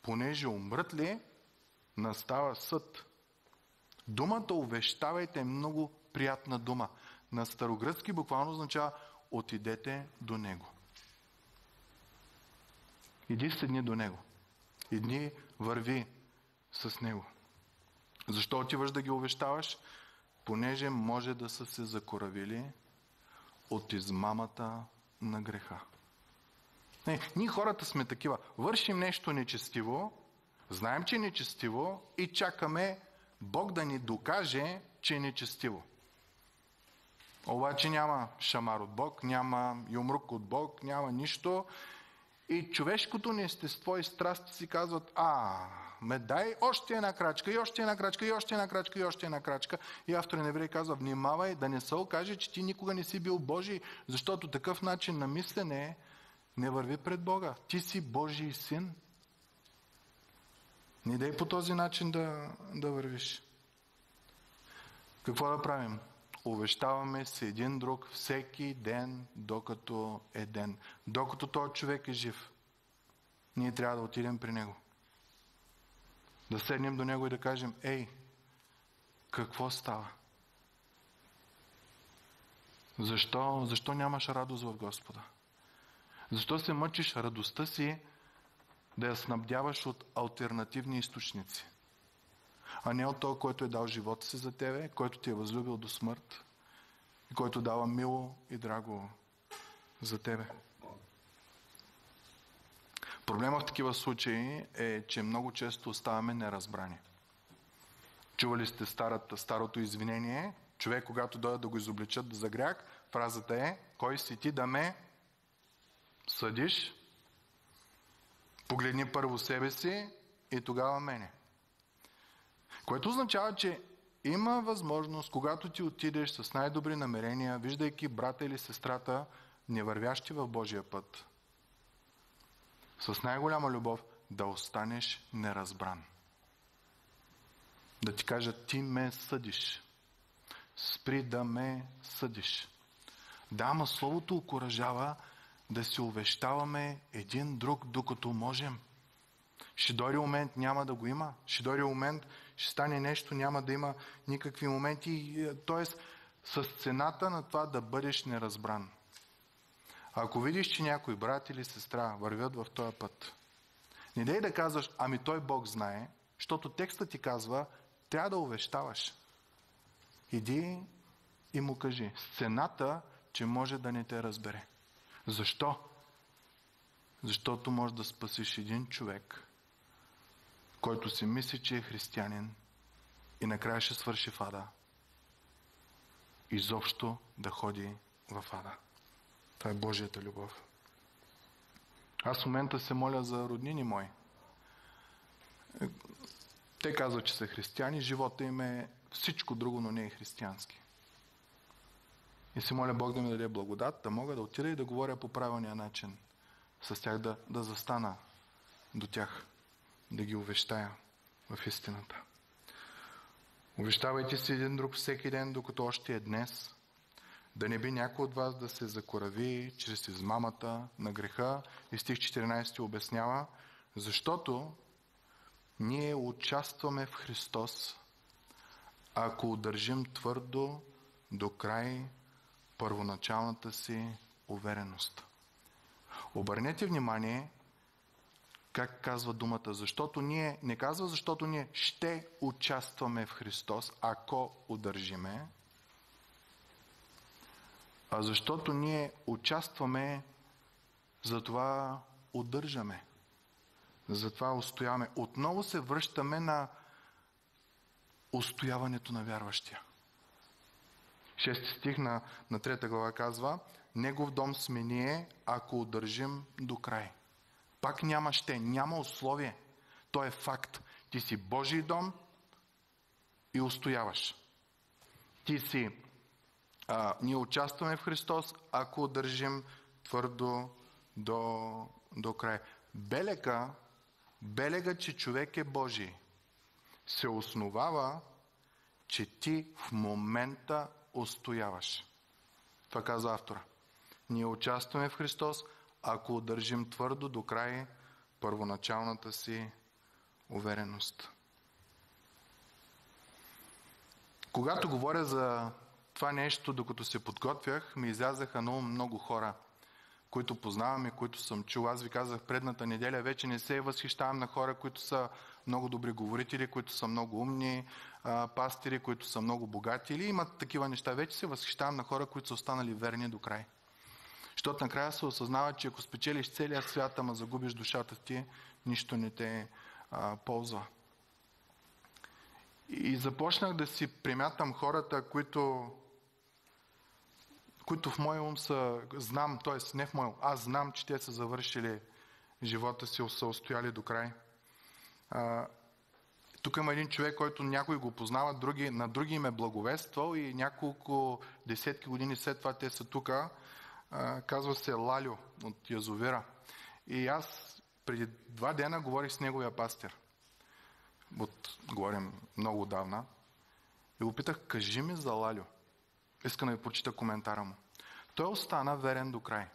Понеже умрат ли, настава съд. Думата увещавайте е много приятна дума. На старогръцки буквално означава отидете до него. Иди седни до него. Идни върви с него. Защо отиваш да ги увещаваш? Понеже може да са се закоравили от измамата на греха. Не, ние хората сме такива. Вършим нещо нечестиво, знаем, че е нечестиво и чакаме Бог да ни докаже, че е нечестиво. Обаче няма шамар от Бог, няма юмрук от Бог, няма нищо. И човешкото ни естество и страсти си казват, а, ме дай още една крачка, и още една крачка, и още една крачка, и още една крачка. И автор на Еврей казва, внимавай да не се окаже, че ти никога не си бил Божий, защото такъв начин на мислене не върви пред Бога. Ти си Божий син. Не дай по този начин да, да вървиш. Какво да правим? Увещаваме се един друг всеки ден, докато е ден. Докато този човек е жив. Ние трябва да отидем при него. Да седнем до него и да кажем, ей, какво става? Защо, защо нямаш радост в Господа? Защо се мъчиш радостта си да я снабдяваш от альтернативни източници? А не от този, който е дал живота си за тебе, който ти е възлюбил до смърт и който дава мило и драго за тебе. Проблема в такива случаи е, че много често оставаме неразбрани. Чували сте старата, старото извинение, човек, когато дойде да го изобличат за грях, фразата е, кой си ти да ме съдиш? Погледни първо себе си и тогава мене. Което означава, че има възможност, когато ти отидеш с най-добри намерения, виждайки брата или сестрата, не вървящи в Божия път, с най-голяма любов да останеш неразбран. Да ти кажа, ти ме съдиш. Спри да ме съдиш. Да, ама Словото окоръжава да се увещаваме един друг, докато можем. Ще дойде момент, няма да го има. Ще дойде момент, ще стане нещо, няма да има никакви моменти. Тоест, с цената на това да бъдеш неразбран. Ако видиш, че някой брат или сестра вървят в този път, не дай да казваш, ами той Бог знае, защото текстът ти казва, трябва да увещаваш. Иди и му кажи, с цената, че може да не те разбере. Защо? Защото може да спасиш един човек, който си мисли, че е християнин и накрая ще свърши в ада. Изобщо да ходи в ада. Това е Божията любов. Аз в момента се моля за роднини мои. Те казват, че са християни, живота им е всичко друго, но не е християнски. И се моля Бог да ми даде благодат, да мога да отида и да говоря по правилния начин с тях, да, да застана до тях, да ги увещая в истината. Увещавайте се един друг всеки ден, докато още е днес, да не би някой от вас да се закорави чрез измамата на греха. И стих 14 обяснява, защото ние участваме в Христос, ако удържим твърдо до край първоначалната си увереност. Обърнете внимание как казва думата, защото ние, не казва защото ние ще участваме в Христос, ако удържиме, а защото ние участваме, затова удържаме. Затова устояваме. Отново се връщаме на устояването на вярващия. Шести стих на, на трета глава казва, Негов дом сме ние, ако удържим до край. Пак няма ще, няма условие. То е факт. Ти си Божий дом и устояваш. Ти си а, ние участваме в Христос, ако държим твърдо до, до край. Белега, белега, че човек е Божий, се основава, че ти в момента устояваш. Това казва автора. Ние участваме в Христос, ако държим твърдо до край първоначалната си увереност. Когато говоря за това нещо, докато се подготвях, ми излязаха много, много хора, които познавам и които съм чул. Аз ви казах предната неделя, вече не се възхищавам на хора, които са много добри говорители, които са много умни, пастири, които са много богати или имат такива неща. Вече се възхищавам на хора, които са останали верни до край. Защото накрая се осъзнава, че ако спечелиш целия свят, ама загубиш душата ти, нищо не те а, ползва. И започнах да си примятам хората, които които в моя ум са, знам, т.е. не в моя ум, аз знам, че те са завършили живота си, са устояли до край. А, тук има един човек, който някой го познава, други, на други им е благовествал и няколко десетки години след това те са тук. Казва се Лалю от Язовира. И аз преди два дена говорих с неговия пастир. От, говорим много давна. И го питах, кажи ми за Лалю. Искам да ви прочита коментара му. Той остана верен до край.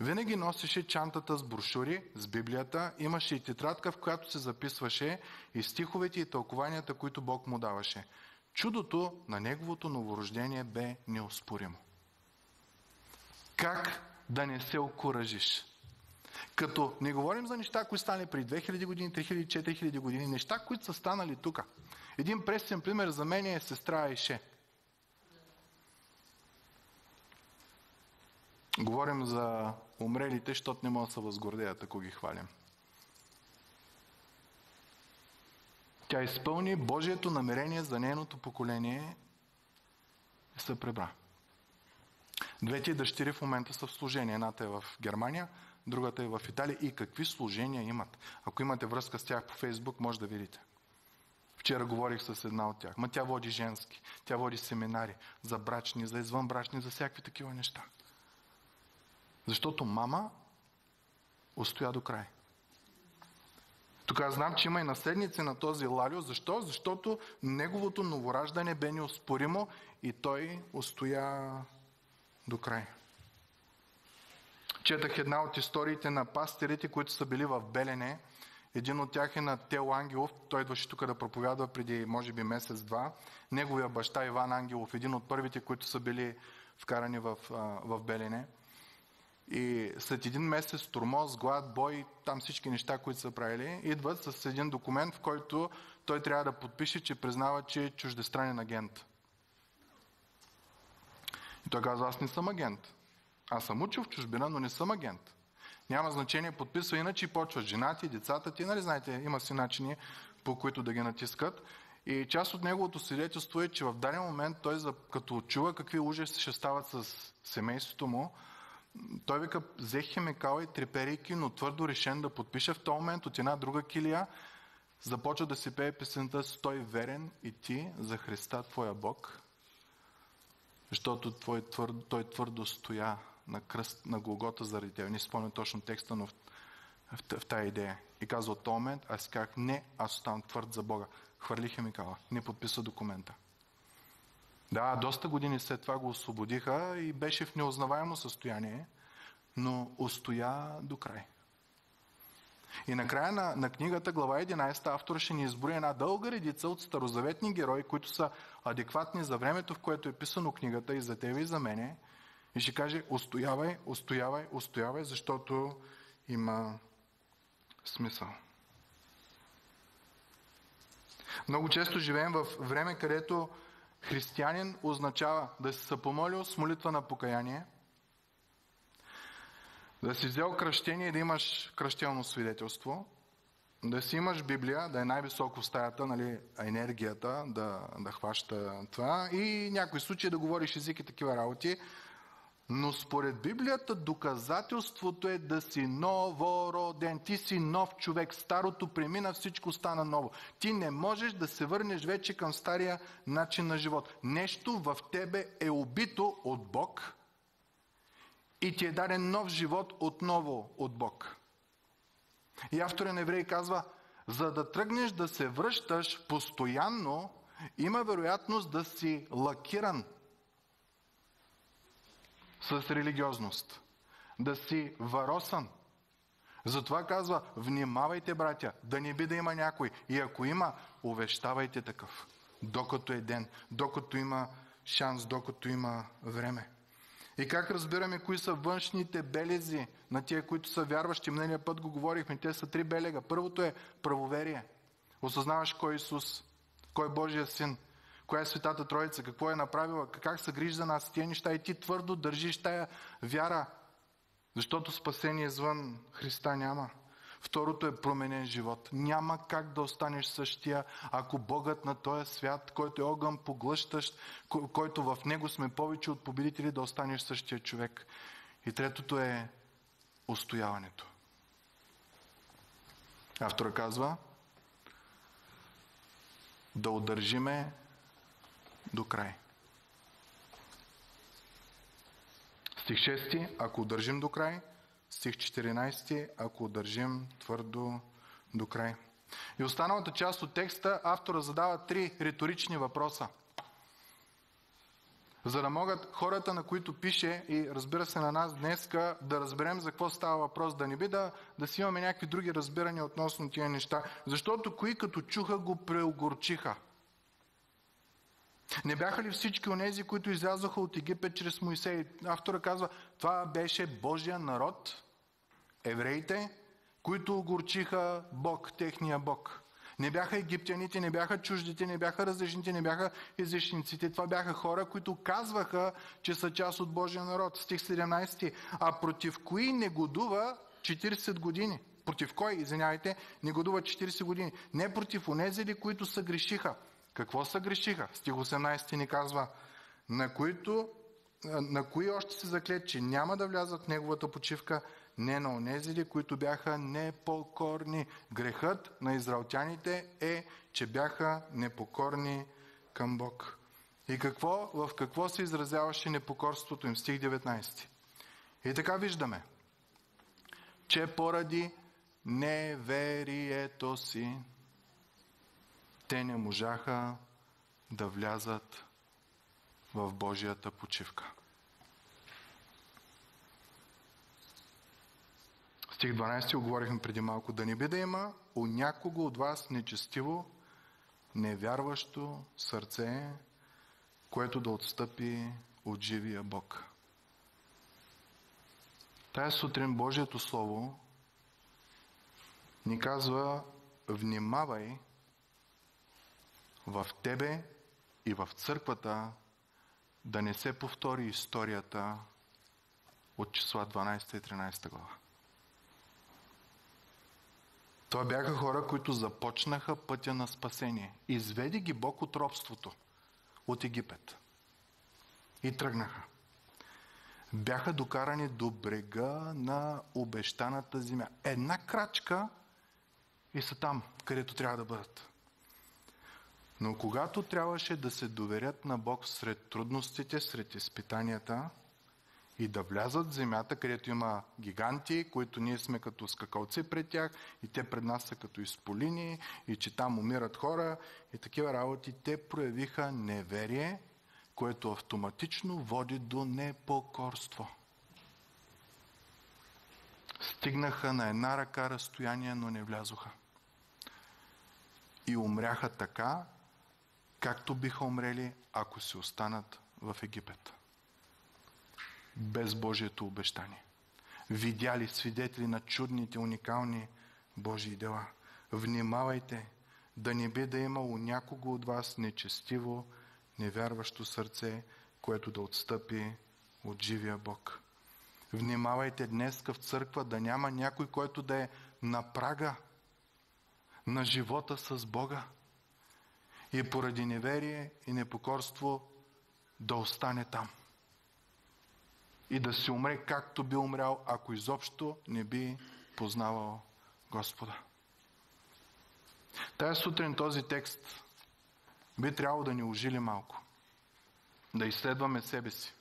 Винаги носеше чантата с брошури, с Библията, имаше и тетрадка, в която се записваше и стиховете и тълкованията, които Бог му даваше. Чудото на неговото новорождение бе неоспоримо. Как да не се окуражиш? Като не говорим за неща, които стане при 2000 години, 3000, 4000 години, неща, които са станали тук. Един пресен пример за мен е сестра Айше – Говорим за умрелите, защото не могат да се възгордеят, ако ги хвалим. Тя изпълни Божието намерение за нейното поколение и се пребра. Двете дъщери в момента са в служение. Едната е в Германия, другата е в Италия. И какви служения имат? Ако имате връзка с тях по Фейсбук, може да видите. Вчера говорих с една от тях. Ма тя води женски. Тя води семинари за брачни, за извънбрачни, за всякакви такива неща. Защото мама устоя до край. Тук знам, че има и наследници на този Лалио. Защо? Защото неговото новораждане бе неоспоримо и той устоя до край. Четах една от историите на пастирите, които са били в Белене. Един от тях е на Тел Ангелов. Той идваше тук да проповядва преди, може би, месец-два. Неговия баща Иван Ангелов, един от първите, които са били вкарани в, в Белене. И след един месец турмоз, глад, бой, там всички неща, които са правили, идват с един документ, в който той трябва да подпише, че признава, че е чуждестранен агент. И той казва, аз не съм агент. Аз съм учил в чужбина, но не съм агент. Няма значение, подписва иначе и почват женати, децата ти, нали знаете, има си начини по които да ги натискат. И част от неговото свидетелство е, че в даден момент той, като чува какви ужаси ще стават с семейството му, той вика, взех химикала и треперейки, но твърдо решен да подпише в този момент от една друга килия, започва да си пее песента «Стой верен и ти за Христа, Твоя Бог», защото той твърдо, той твърдо стоя на кръст на Голгота заради теб. Не спомням точно текста, но в, в, в тази идея. И казва от този момент, аз казах, не, аз оставам твърд за Бога. Хвърли химикала, не подписа документа. Да, доста години след това го освободиха и беше в неузнаваемо състояние, но устоя до край. И накрая на, на книгата, глава 11, автор ще ни изброи една дълга редица от старозаветни герои, които са адекватни за времето, в което е писано книгата и за тебе и за мене. И ще каже, устоявай, устоявай, устоявай, защото има смисъл. Много често живеем в време, където Християнин означава да си се помолил с молитва на покаяние, да си взел кръщение и да имаш кръщелно свидетелство, да си имаш Библия, да е най-високо в стаята, нали, енергията да, да хваща това и някои случаи да говориш език и такива работи. Но според Библията доказателството е да си новороден. Ти си нов човек. Старото премина, всичко стана ново. Ти не можеш да се върнеш вече към стария начин на живот. Нещо в тебе е убито от Бог и ти е даден нов живот отново от Бог. И автора на Евреи казва, за да тръгнеш да се връщаш постоянно, има вероятност да си лакиран – с религиозност. Да си варосан. Затова казва, внимавайте, братя, да не би да има някой. И ако има, увещавайте такъв. Докато е ден, докато има шанс, докато има време. И как разбираме кои са външните белези на тия, които са вярващи? Миналия път го говорихме. Те са три белега. Първото е правоверие. Осъзнаваш кой е Исус, кой е Божия син, коя е Светата Троица, какво е направила, как се грижи за нас, тия неща и ти твърдо държиш тая вяра, защото спасение извън Христа няма. Второто е променен живот. Няма как да останеш същия, ако Богът на този свят, който е огън поглъщащ, който в него сме повече от победители, да останеш същия човек. И третото е устояването. Автора казва да удържиме до край. Стих 6, ако удържим до край. Стих 14, ако удържим твърдо до край. И останалата част от текста автора задава три риторични въпроса. За да могат хората, на които пише и разбира се на нас днеска, да разберем за какво става въпрос, да не би да, да си имаме някакви други разбирания относно тия неща. Защото кои като чуха го преогорчиха. Не бяха ли всички онези, които излязоха от Египет чрез Моисей? Автора казва, това беше Божия народ, евреите, които огорчиха Бог, техния Бог. Не бяха египтяните, не бяха чуждите, не бяха различните, не бяха езичниците. Това бяха хора, които казваха, че са част от Божия народ. Стих 17. А против кои негодува 40 години? Против кой, извинявайте, негодува 40 години? Не против онези ли, които са грешиха. Какво са грешиха? Стих 18 ни казва, на които на кои още се заклет, че няма да влязат в неговата почивка, не на онези, които бяха непокорни. Грехът на израелтяните е, че бяха непокорни към Бог. И какво, в какво се изразяваше непокорството им? Стих 19. И така виждаме, че поради неверието си те не можаха да влязат в Божията почивка. Стих 12 оговорихме преди малко. Да не би да има у някого от вас нечестиво, невярващо сърце, което да отстъпи от живия Бог. Тая сутрин Божието Слово ни казва внимавай в тебе и в църквата да не се повтори историята от числа 12 и 13 глава. Това бяха хора, които започнаха пътя на спасение. Изведи ги Бог от робството, от Египет. И тръгнаха. Бяха докарани до брега на обещаната земя. Една крачка и са там, където трябва да бъдат. Но когато трябваше да се доверят на Бог сред трудностите, сред изпитанията и да влязат в земята, където има гиганти, които ние сме като скакалци пред тях и те пред нас са като изполини и че там умират хора и такива работи, те проявиха неверие, което автоматично води до непокорство. Стигнаха на една ръка разстояние, но не влязоха. И умряха така, както биха умрели, ако се останат в Египет. Без Божието обещание. Видяли свидетели на чудните, уникални Божии дела. Внимавайте да не би да има у някого от вас нечестиво, невярващо сърце, което да отстъпи от живия Бог. Внимавайте днес в църква да няма някой, който да е на прага на живота с Бога и поради неверие и непокорство да остане там. И да се умре както би умрял, ако изобщо не би познавал Господа. Тая сутрин този текст би трябвало да ни ожили малко. Да изследваме себе си.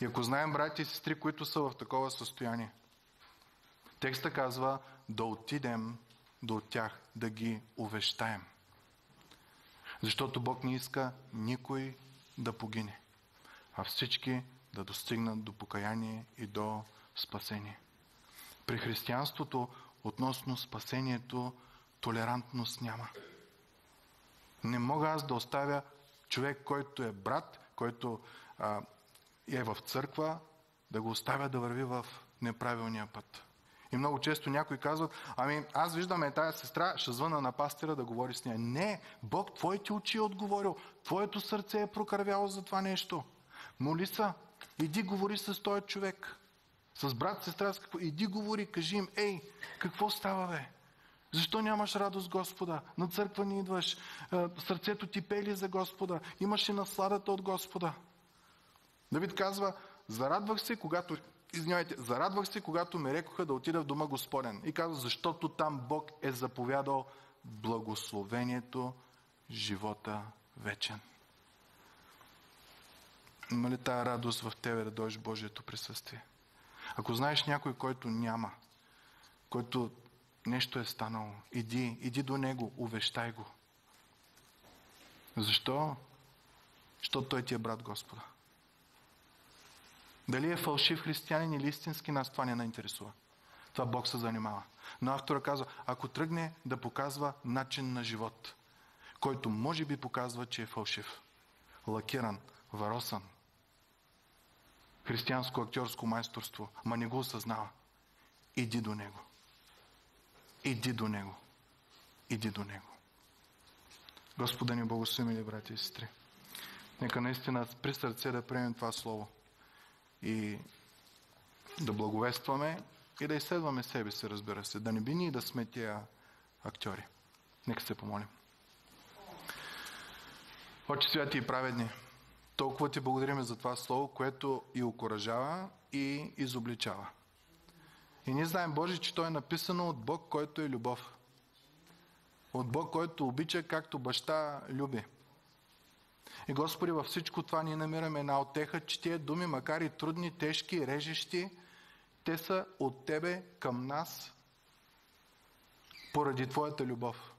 И ако знаем брати и сестри, които са в такова състояние, текста казва да отидем до тях, да ги увещаем. Защото Бог не иска никой да погине, а всички да достигнат до покаяние и до спасение. При християнството относно спасението толерантност няма. Не мога аз да оставя човек, който е брат, който а, е в църква, да го оставя да върви в неправилния път. И много често някои казват, ами аз виждаме тая сестра, ще звъна на пастира да говори с нея. Не, Бог твоите очи е отговорил, твоето сърце е прокървяло за това нещо. Моли са, иди говори с този човек. С брат, сестра, с какво? Иди говори, кажи им, ей, какво става, бе? Защо нямаш радост, Господа? На църква не идваш. Сърцето ти пели за Господа. Имаш и насладата от Господа. Давид казва, зарадвах се, когато извинявайте, зарадвах се, когато ме рекоха да отида в дома Господен. И казва, защото там Бог е заповядал благословението, живота вечен. Има ли тая радост в тебе да дойдеш Божието присъствие? Ако знаеш някой, който няма, който нещо е станало, иди, иди до него, увещай го. Защо? Защото той ти е брат Господа. Дали е фалшив християнин или истински, нас това не на интересува. Това Бог се занимава. Но автора казва, ако тръгне да показва начин на живот, който може би показва, че е фалшив, лакиран, варосан, християнско актьорско майсторство, ма не го осъзнава, иди до него. Иди до него. Иди до него. Господа ни благослови, брати и сестри. Нека наистина при сърце да приемем това слово и да благовестваме и да изследваме себе си, разбира се. Да не би ние да сме тия актьори. Нека се помолим. Отче святи и праведни, толкова ти благодарим за това слово, което и окоръжава, и изобличава. И ние знаем, Боже, че то е написано от Бог, който е любов. От Бог, който обича, както баща люби. И Господи, във всичко това ние намираме една отеха, че тия думи, макар и трудни, тежки, режещи, те са от Тебе към нас поради Твоята любов.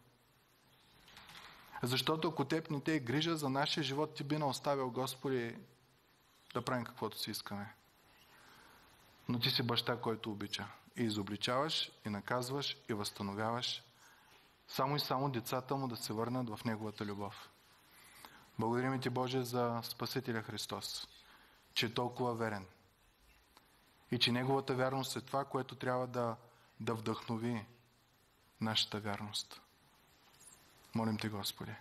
Защото ако Теб не те е грижа за нашия живот, Ти би не оставил, Господи, да правим каквото си искаме. Но Ти си баща, който обича. И изобличаваш, и наказваш, и възстановяваш. Само и само децата му да се върнат в Неговата любов. Благодарим Ти, Боже, за Спасителя Христос, че е толкова верен. И че Неговата вярност е това, което трябва да, да вдъхнови нашата вярност. Молим Те, Господи.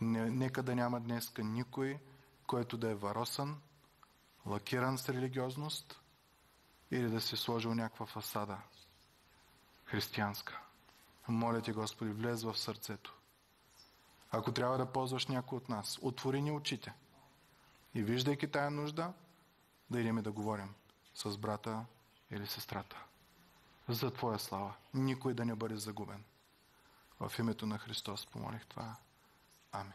Нека да няма днеска никой, който да е варосан, лакиран с религиозност или да се сложил някаква фасада християнска. Моля Ти, Господи, влез в сърцето. Ако трябва да ползваш някой от нас, отвори ни очите. И виждайки тая нужда, да идем да говорим с брата или сестрата. За Твоя слава. Никой да не бъде загубен. В името на Христос помолих това. Амин.